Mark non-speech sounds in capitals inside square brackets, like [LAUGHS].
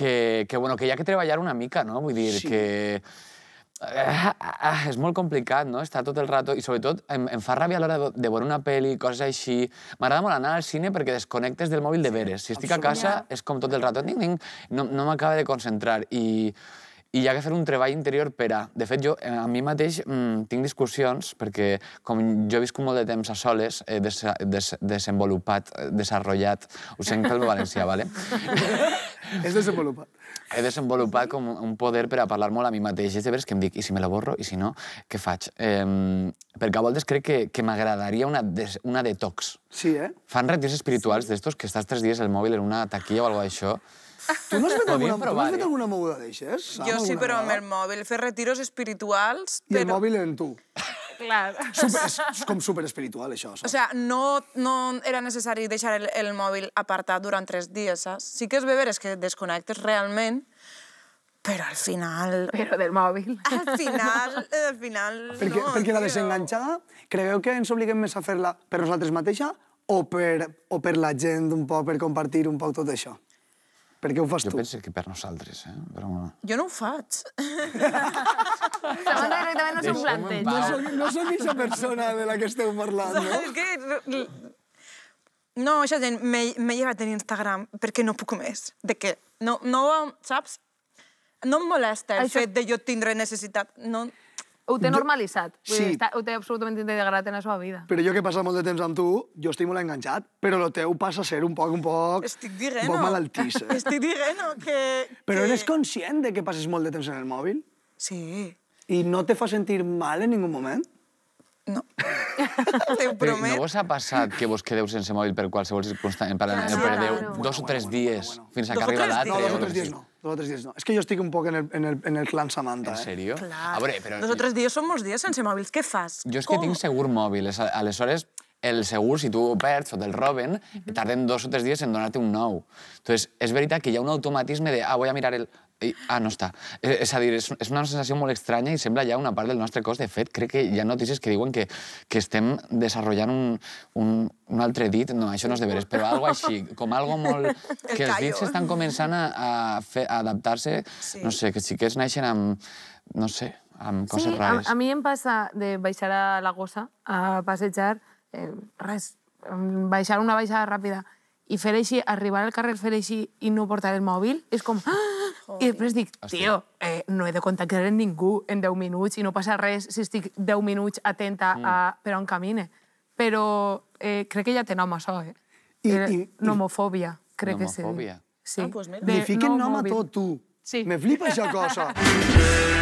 que, que, bueno, que hi ha que treballar una mica, no? Vull dir Sí. que... Ah, ah, és molt complicat, no? Estar tot el rato... I sobretot em, em fa ràbia a l'hora de, veure una pel·li, coses així. M'agrada molt anar al cine perquè desconnectes del mòbil de veres. Si estic a casa és com tot el rato... Ning, ning, no no m'acaba de concentrar. I, i hi ha que fer un treball interior per a... De fet, jo eh, a mi mateix mm, tinc discussions perquè com jo he viscut molt de temps a soles, he des, des, desenvolupat, desenvolupat, ho sent pel valencià, vale? [LAUGHS] És desenvolupat. he desenvolupat com un poder per a parlar molt a mi mateix. És de veres que em dic, i si me la borro, i si no, què faig? Eh, perquè a voltes crec que, que m'agradaria una, des, una detox. Sí, eh? Fan retirs espirituals d'estos que estàs tres dies el mòbil en una taquilla o alguna d'això. Tu no has fet, alguna, tu no has fet alguna moguda d'aixes? Sam, Jo sí, però amb el mòbil. Fer retiros espirituals, I el però... mòbil en tu. Clar. Super, és, és com superespiritual, això. O saps? sea, no, no era necessari deixar el, el mòbil apartat durant tres dies, saps? Sí que és bé veres que desconnectes realment, però al final... Però del mòbil. Al final, al final... perquè, no, perquè la desenganxada, creieu que ens obliguem més a fer-la per nosaltres mateixa o per, o per la gent un poc, per compartir un poc tot això? Per què ho fas Jo tu? penso que per nosaltres, eh? Però. Jo no ho faig. [LAUGHS] Samantha directament no planteig. pau. No soc, no soc aquesta persona de la que esteu parlant, no? És que... No, això gent, m'he llevat en Instagram perquè no puc més. De què? No, no, saps? No em molesta el Això- fet de jo tindre necessitat. No, Ho té normalitzat. Vull Sí. dir, està, ho té absolutament integrat en la seva vida. Però jo que he passat molt de temps amb tu, jo estic molt enganxat, però el teu passa a ser un poc, un poc... estic dient, Un poc malaltís, eh? [LAUGHS] Estic dient que... Però que... eres conscient de que passes molt de temps en el mòbil? Sí, I no te fa sentir mal en ningú moment? no. [LAUGHS] T'ho Però promet. no vos ha passat que vos quedeu sense mòbil per qualsevol circumstància? Per, Clar, perdeu claro. dos o tres dies fins a Dos que o arriba tres l'altre? No, dos o tres que dies no. Dos o tres dies no. És que jo estic un poc en el, en el, en el clan Samantha, En eh? sèrio? Clar. A veure, però... Dos o tres dies són molts dies sense mòbils. Què fas? Jo és que Com? tinc segur mòbil. Aleshores, el segur, si tu ho perds o te'l roben, tarden dos o tres dies en donar-te un nou. Entonces, és veritat que hi ha un automatisme de, ah, voy a mirar el... i, ah, no està. És, és a dir, és, és una sensació molt estranya i sembla ja una part del nostre cos. De fet, crec que hi ha notícies que diuen que, que estem desenvolupant un, un, un altre dit. No, això no és de veres, però algo així, com algo molt... [LAUGHS] Que els dits estan començant a, a, fer, a adaptar-se, Sí. no sé, que sí que es naixen amb, no sé, amb coses sí, a, rares. a mi em passa de baixar a la gossa a passejar, eh, res, baixar una baixada ràpida i fer així, arribar al carrer, fer així i no portar el mòbil, és com... Ah! I després dic, tio, eh, no he de contactar amb ningú en 10 minuts i no passa res si estic 10 minuts atenta a per on camine. Però eh, crec que ja té nom això, eh? I- Eh, i- i- nomofòbia, crec que sí. Nomofòbia. Sí. Ah, pues mira. Li fiquen no nom a tot, tu. Sí. Me flipa això cosa. [LAUGHS]